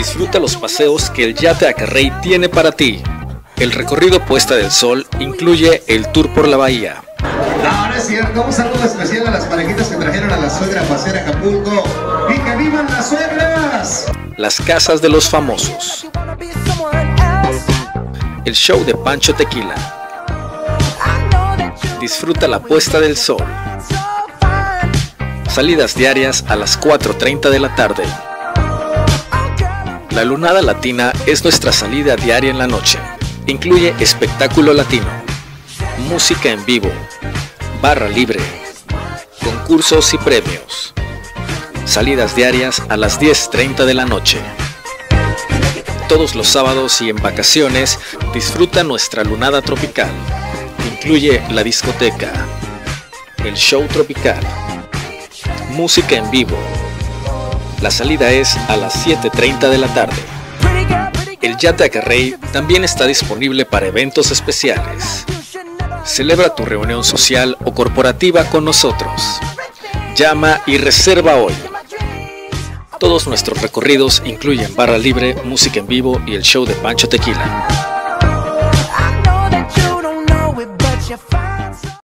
Disfruta los paseos que el Yate Acarrey tiene para ti. El recorrido Puesta del Sol incluye el tour por la bahía. No, no es cierto. Un saludo especial a las parejitas que trajeron a la suegra a pasear a Acapulco. ¡Y que vivan las suegras! Las casas de los famosos. El show de Pancho Tequila. Disfruta la puesta del sol. Salidas diarias a las 4.30 de la tarde. La Lunada Latina es nuestra salida diaria en la noche. Incluye espectáculo latino, música en vivo, barra libre, concursos y premios. Salidas diarias a las 10.30 de la noche. Todos los sábados y en vacaciones disfruta nuestra lunada tropical. Incluye la discoteca, el show tropical, música en vivo. La salida es a las 7.30 de la tarde. El Yate Acarrey también está disponible para eventos especiales. Celebra tu reunión social o corporativa con nosotros. Llama y reserva hoy. Todos nuestros recorridos incluyen barra libre, música en vivo y el show de Pancho Tequila.